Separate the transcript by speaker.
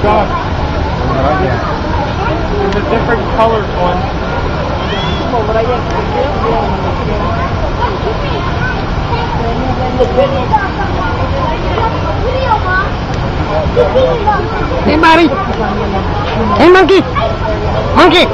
Speaker 1: here.
Speaker 2: There's a different colored one.
Speaker 3: Hey, buddy! Hey, monkey! Monkey!